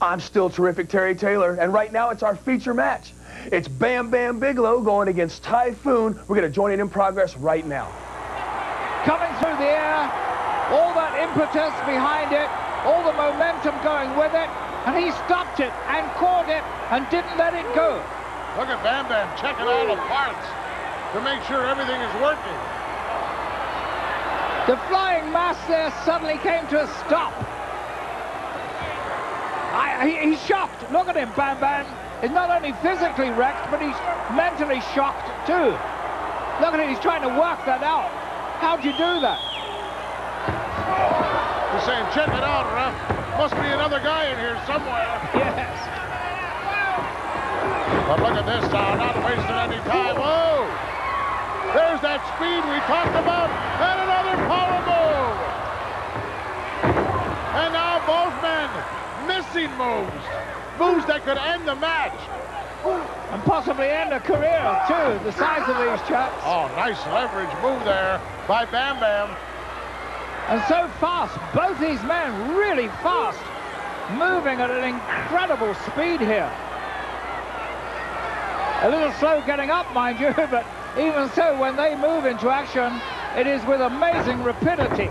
I'm still terrific Terry Taylor, and right now it's our feature match. It's Bam Bam Bigelow going against Typhoon. We're going to join it in progress right now. Coming through the air, all that impetus behind it, all the momentum going with it, and he stopped it and caught it and didn't let it go. Look at Bam Bam checking all the parts to make sure everything is working. The flying mass there suddenly came to a stop. He, he's shocked. Look at him, Bam Bam. He's not only physically wrecked, but he's mentally shocked too. Look at it, he's trying to work that out. How'd you do that? He's saying, check it out, ref. Must be another guy in here somewhere. Yes. But look at this now, not wasting any time. Whoa! There's that speed we talked about, and another power missing moves. Moves that could end the match. And possibly end a career, too, the size of these chaps. Oh, nice leverage move there by Bam Bam. And so fast, both these men really fast, moving at an incredible speed here. A little slow getting up, mind you, but even so, when they move into action, it is with amazing rapidity.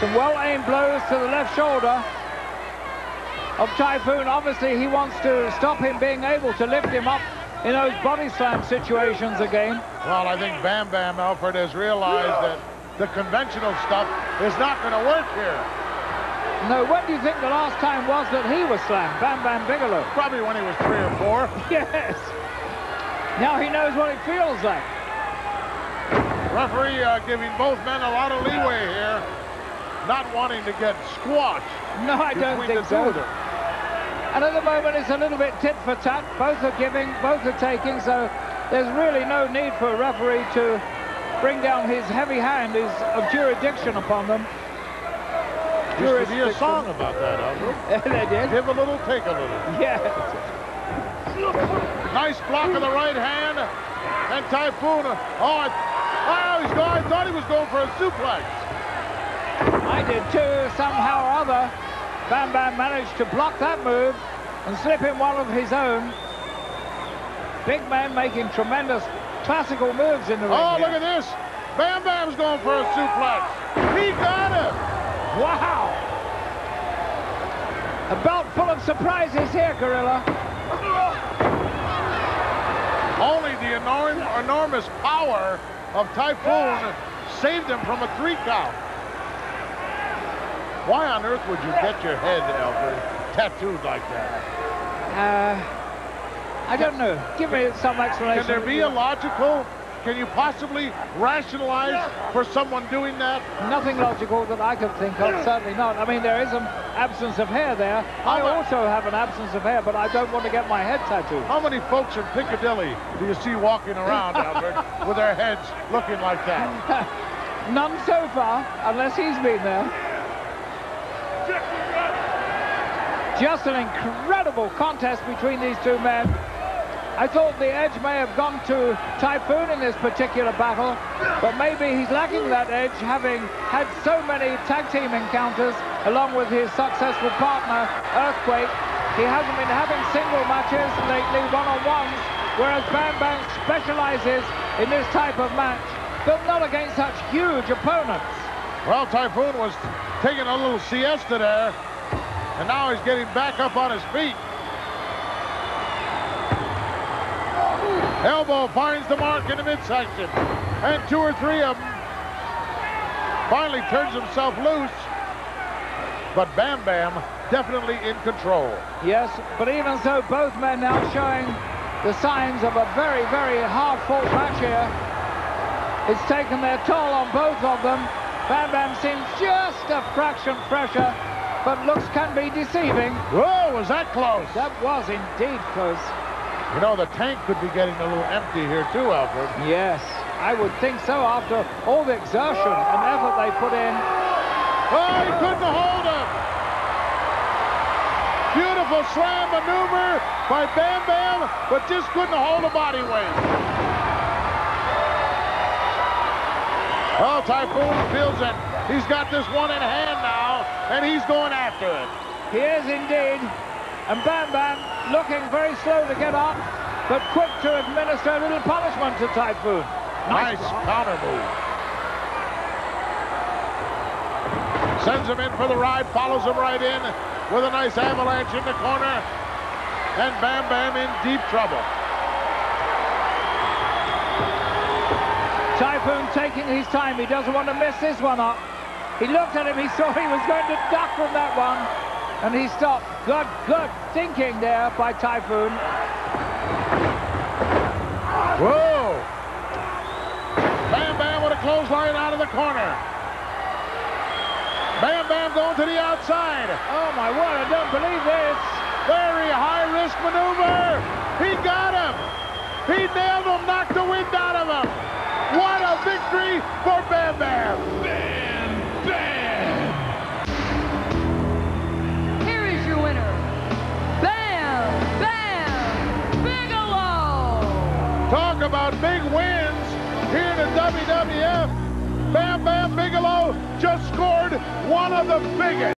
Some well-aimed blows to the left shoulder of Typhoon. Obviously, he wants to stop him being able to lift him up in those body slam situations again. Well, I think Bam Bam Alfred has realized that the conventional stuff is not going to work here. No, when do you think the last time was that he was slammed, Bam Bam Bigelow? Probably when he was three or four. Yes. Now he knows what it feels like. Referee uh, giving both men a lot of leeway here, not wanting to get squashed. No, I don't think so. And at the moment, it's a little bit tit for tat. Both are giving, both are taking, so there's really no need for a referee to bring down his heavy hand his, of jurisdiction upon them. Used to be a song about that, Alfred. they did. Give a little, take a little. Yeah. Nice block of the right hand. And Typhoon, oh, I, oh, he's going, I thought he was going for a suplex. I did too, somehow or other. Bam Bam managed to block that move and slip in one of his own. Big man making tremendous classical moves in the ring. Oh, here. look at this. Bam Bam's going for a suplex. He got it. Wow! A belt full of surprises here, Gorilla. Only the enorm enormous power of Typhoon saved him from a three count. Why on earth would you get your head, Alfred, tattooed like that? Uh, I don't know. Give me some explanation. Can there be a logical, can you possibly rationalize for someone doing that? Nothing logical that I can think of, certainly not. I mean, there is an absence of hair there. I also have an absence of hair, but I don't want to get my head tattooed. How many folks in Piccadilly do you see walking around, Alfred, with their heads looking like that? None so far, unless he's been there. Just an incredible contest between these two men. I thought the edge may have gone to Typhoon in this particular battle, but maybe he's lacking that edge, having had so many tag team encounters along with his successful partner, Earthquake. He hasn't been having single matches lately, one-on-ones, whereas Bam Bam specializes in this type of match, but not against such huge opponents. Well, Typhoon was taking a little siesta there, and now he's getting back up on his feet. Elbow finds the mark in the midsection. And two or three of them finally turns himself loose. But Bam Bam definitely in control. Yes, but even so, both men now showing the signs of a very, very hard-fought match here. It's taken their toll on both of them. Bam Bam seems just a fraction fresher, but looks can be deceiving. Whoa, was that close? That was indeed close. You know, the tank could be getting a little empty here too, Alfred. Yes, I would think so after all the exertion and effort they put in. Oh, he couldn't hold him. Beautiful slam maneuver by Bam Bam, but just couldn't hold the body weight. Well, Typhoon feels it. He's got this one in hand now, and he's going after it. He is indeed. And Bam Bam looking very slow to get up, but quick to administer a little punishment to Typhoon. Nice, nice counter move. Sends him in for the ride, follows him right in with a nice avalanche in the corner. And Bam Bam in deep trouble. Typhoon taking his time. He doesn't want to mess this one up. He looked at him. He saw he was going to duck from that one. And he stopped. Good, good thinking there by Typhoon. Whoa! Bam Bam with a clothesline out of the corner. Bam Bam going to the outside. Oh, my word, I don't believe this. Very high-risk maneuver. He got him. He nailed him, knocked the wind out of him. What a victory for about big wins here in the WWF. Bam Bam Bigelow just scored one of the biggest.